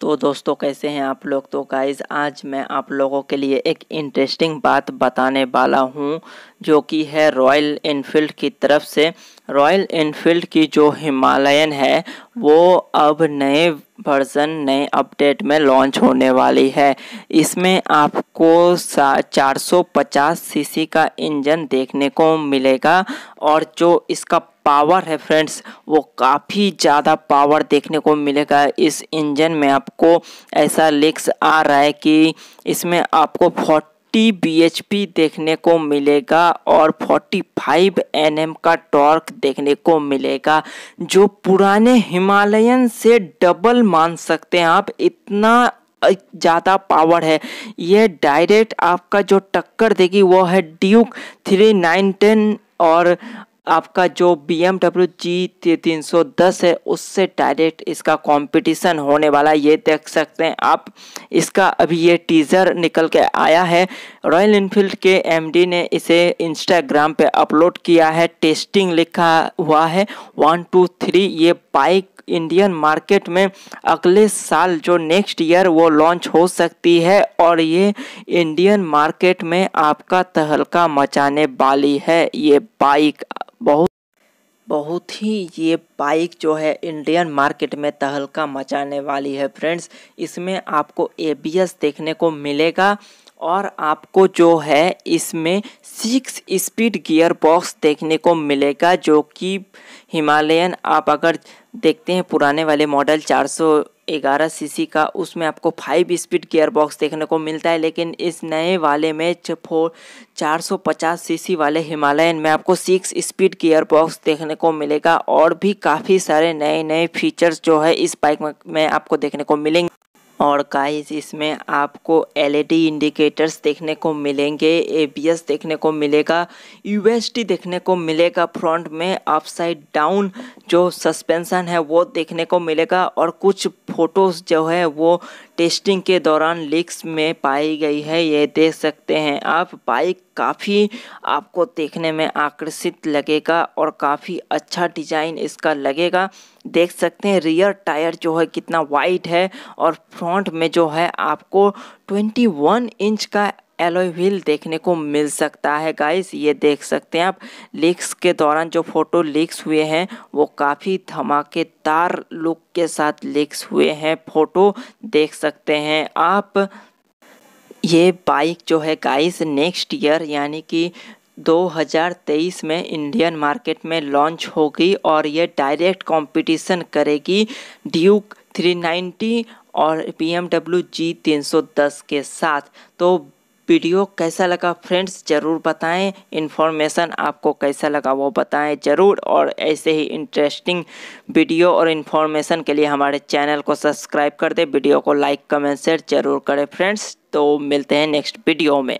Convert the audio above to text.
तो दोस्तों, कैसे हैं आप लोग? तो गाइज़ आज मैं आप लोगों के लिए एक इंटरेस्टिंग बात बताने वाला हूँ, जो कि है रॉयल इनफील्ड की तरफ़ से। रॉयल इनफील्ड की जो हिमालयन है, वो अब नए वर्ज़न, नए अपडेट में लॉन्च होने वाली है। इसमें आपको चार सौ पचास सीसी का इंजन देखने को मिलेगा और जो इसका पावर है फ्रेंड्स, वो काफ़ी ज़्यादा पावर देखने को मिलेगा। इस इंजन में आपको ऐसा लिक्स आ रहा है कि इसमें आपको फोर्टी बी देखने को मिलेगा और 45 एम का टॉर्क देखने को मिलेगा, जो पुराने हिमालयन से डबल मान सकते हैं आप। इतना ज़्यादा पावर है। यह डायरेक्ट आपका जो टक्कर देगी, वो है ड्यूक थ्री नाइन टेन और आपका जो बी एम डब्ल्यू जी तीन सौ दस है, उससे डायरेक्ट इसका कंपटीशन होने वाला ये देख सकते हैं आप। इसका अभी ये टीज़र निकल के आया है। रॉयल इनफील्ड के एमडी ने इसे इंस्टाग्राम पे अपलोड किया है टेस्टिंग लिखा हुआ है। वन टू थ्री ये बाइक इंडियन मार्केट में अगले साल जो नेक्स्ट ईयर वो लॉन्च हो सकती है और ये इंडियन मार्केट में आपका तहलका मचाने वाली है, ये बाइक बहुत बहुत ही ये बाइक जो है इंडियन मार्केट में तहलका मचाने वाली है फ्रेंड्स इसमें आपको एबीएस देखने को मिलेगा और आपको जो है इसमें सिक्स स्पीड गियर बॉक्स देखने को मिलेगा जो कि हिमालयन आप अगर देखते हैं पुराने वाले मॉडल 411 सी का, उसमें आपको फाइव स्पीड गियर बॉक्स देखने को मिलता है, लेकिन इस नए वाले में फोर चार सौ पचास सी वाले हिमालयन में आपको सिक्स स्पीड गियर बॉक्स देखने को मिलेगा, और भी काफ़ी सारे नए नए फीचर्स जो है इस बाइक में आपको देखने को मिलेंगे। और गाइस इसमें आपको एलईडी इंडिकेटर्स देखने को मिलेंगे एबीएस देखने को मिलेगा यूएसटी देखने को मिलेगा फ्रंट में अपसाइड डाउन जो सस्पेंशन है वो देखने को मिलेगा और कुछ फ़ोटोज़ जो है वो टेस्टिंग के दौरान लीक्स में पाई गई है, ये देख सकते हैं आप बाइक काफ़ी आपको देखने में आकर्षित लगेगा और काफ़ी अच्छा डिज़ाइन इसका लगेगा। देख सकते हैं रियर टायर जो है कितना वाइड है और फ्रंट में जो है आपको 21 इंच का एलोई व्हील देखने को मिल सकता है। गाइस ये देख सकते हैं आप लीक्स के दौरान जो फ़ोटो लीक्स हुए हैं, वो काफ़ी धमाकेदार लुक के साथ लीक्स हुए हैं। फ़ोटो देख सकते हैं आप। ये बाइक जो है गाइस नेक्स्ट ईयर यानी कि 2023 में इंडियन मार्केट में लॉन्च होगी और ये डायरेक्ट कंपटीशन करेगी ड्यूक 390 और बी एम डब्ल्यू जी तीन सौ दस के साथ। तो वीडियो कैसा लगा फ्रेंड्स, ज़रूर बताएँ। इन्फॉर्मेशन आपको कैसा लगा वो बताएँ ज़रूर। और ऐसे ही इंटरेस्टिंग वीडियो और इन्फॉर्मेशन के लिए हमारे चैनल को सब्सक्राइब कर दें। वीडियो को लाइक, कमेंट, शेयर ज़रूर करें फ्रेंड्स। तो मिलते हैं नेक्स्ट वीडियो में।